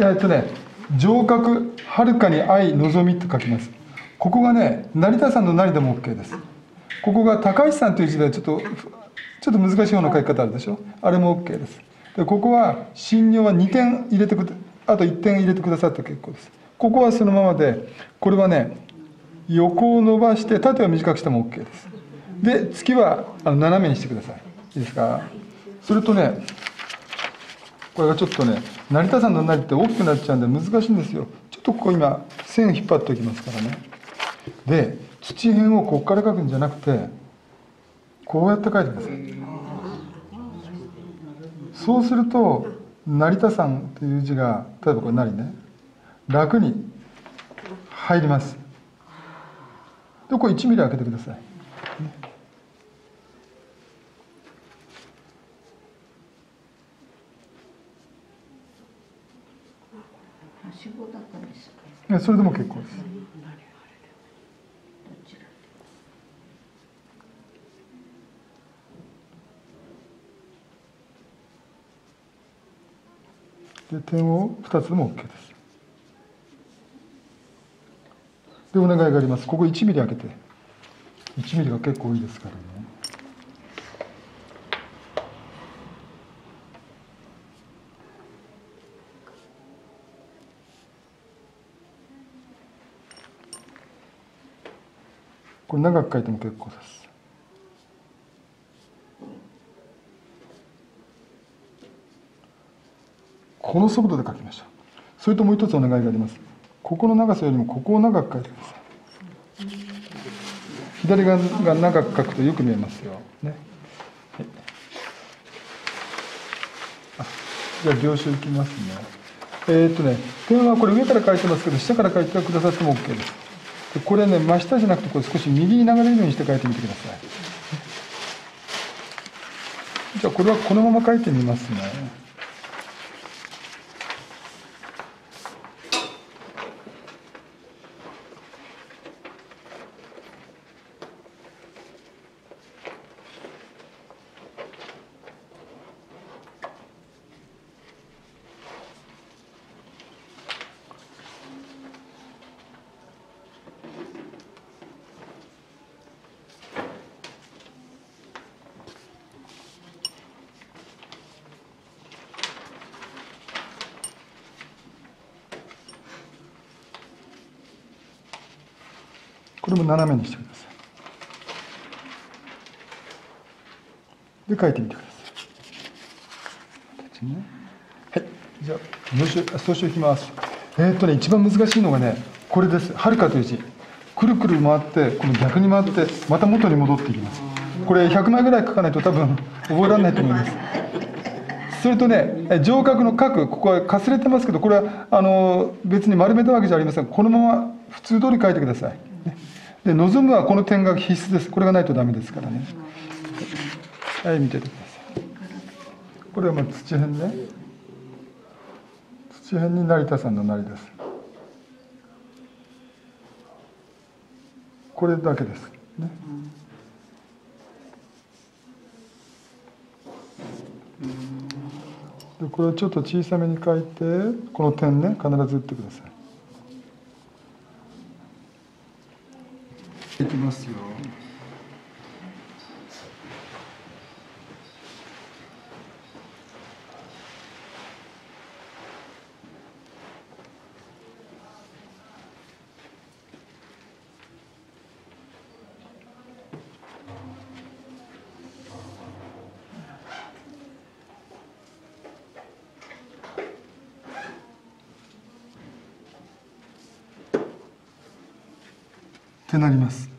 えっとね上角はるかに愛望みと書きます。ここがね成田山の成でも OK です。ここが高石山という字でちょっとちょっと難しいような書き方あるでしょ。あれも OK です。でここは信用は2点入れてくあと1点入れてくださって結構です。ここはそのままでこれはね横を伸ばして縦を短くしても OK です。で月はあの斜めにしてください。いいですか？それとねこれがちょっとね成田山の成って大きくなっちゃうんで難しいんですよ。ちょっとここ今線引っ張っておきますからね。で土辺をここから書くんじゃなくてこうやって書いてください。そうすると成田山という字が例えばこれ成ね。楽に入ります。でこれ1ミリ開けてください。はしごだったんですか？いやそれでも結構です。で？点を2つでも OK です。でお願いがあります。ここ1ミリ開けて。1ミリが結構多いですからねこれ長く書いても結構です。この速度で書きました。それともう一つお願いがあります。ここの長さよりもここを長く書いてください。左側が長く書くとよく見えますよ、ね。はい、じゃあ行書いきますね。えー、っとね点はこれ上から書いてますけど下から書いてくださっても OK です。でこれね真下じゃなくてこれ少し右に流れるようにして書いてみてください。じゃあこれはこのまま書いてみますね。これも斜めにしてください。で書いてみてください。ねはい。じゃあ文章総集いきます。えー、っとね一番難しいのがねこれです「はるか」という字。くるくる回ってこの逆に回ってまた元に戻っていきます。これ100枚ぐらい書かないと多分覚えられないと思います。それとね上角の角ここはかすれてますけどこれはあの別に丸めたわけじゃありません。このまま普通通り書いてください。ね。で望むはこの点が必須です。これがないとダメですからね。はい見ててください。これはまあ土辺ね。土辺に成田さんの成です。これだけです。ね。でこれをちょっと小さめに書いてこの点ね必ず打ってください。できますよ。ってなります。